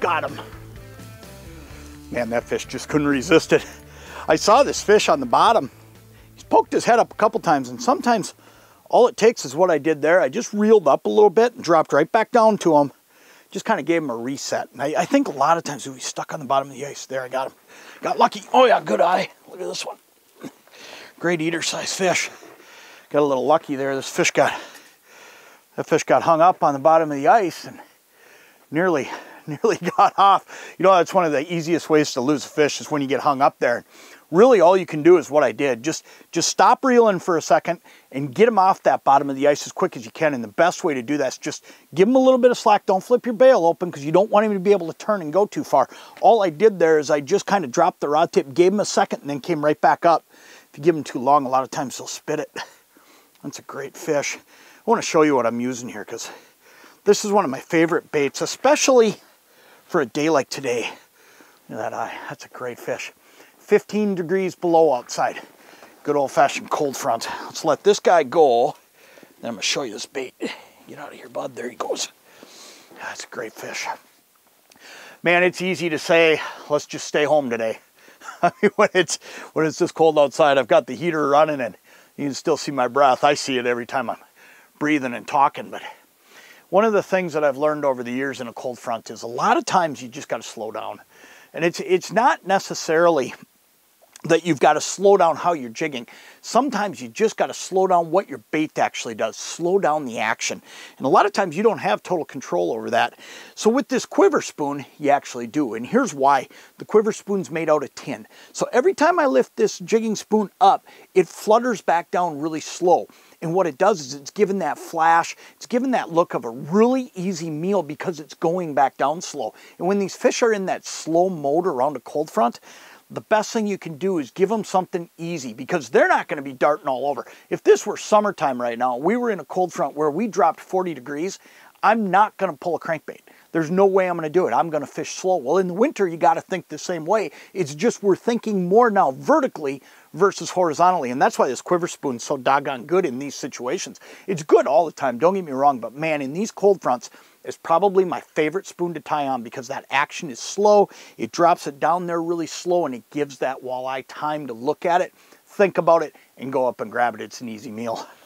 got him. Man, that fish just couldn't resist it. I saw this fish on the bottom. He's poked his head up a couple times and sometimes all it takes is what I did there. I just reeled up a little bit and dropped right back down to him. Just kind of gave him a reset. And I, I think a lot of times he's stuck on the bottom of the ice. There, I got him. Got lucky. Oh yeah, good eye. Look at this one. Great eater size fish. Got a little lucky there. This fish got, that fish got hung up on the bottom of the ice and nearly nearly got off. You know, that's one of the easiest ways to lose a fish is when you get hung up there. Really, all you can do is what I did. Just, just stop reeling for a second and get them off that bottom of the ice as quick as you can. And the best way to do that is just give them a little bit of slack. Don't flip your bail open because you don't want him to be able to turn and go too far. All I did there is I just kind of dropped the rod tip, gave him a second, and then came right back up. If you give them too long, a lot of times they'll spit it. That's a great fish. I want to show you what I'm using here because this is one of my favorite baits, especially for a day like today. Look at that eye, that's a great fish. 15 degrees below outside. Good old fashioned cold front. Let's let this guy go. Then I'm gonna show you this bait. Get out of here, bud. There he goes. That's a great fish. Man, it's easy to say, let's just stay home today. I mean, when it's when it's this cold outside, I've got the heater running and you can still see my breath. I see it every time I'm breathing and talking, but one of the things that I've learned over the years in a cold front is a lot of times you just got to slow down. And it's, it's not necessarily that you've got to slow down how you're jigging. Sometimes you just got to slow down what your bait actually does, slow down the action. And a lot of times you don't have total control over that. So with this quiver spoon, you actually do. And here's why. The quiver spoon's made out of tin. So every time I lift this jigging spoon up, it flutters back down really slow. And what it does is it's given that flash, it's given that look of a really easy meal because it's going back down slow. And when these fish are in that slow mode around a cold front, the best thing you can do is give them something easy because they're not going to be darting all over. If this were summertime right now, we were in a cold front where we dropped 40 degrees, I'm not going to pull a crankbait. There's no way I'm going to do it. I'm going to fish slow. Well, in the winter, you got to think the same way. It's just we're thinking more now vertically versus horizontally. And that's why this quiver spoon's so doggone good in these situations. It's good all the time, don't get me wrong, but man, in these cold fronts, it's probably my favorite spoon to tie on because that action is slow. It drops it down there really slow and it gives that walleye time to look at it, think about it, and go up and grab it. It's an easy meal.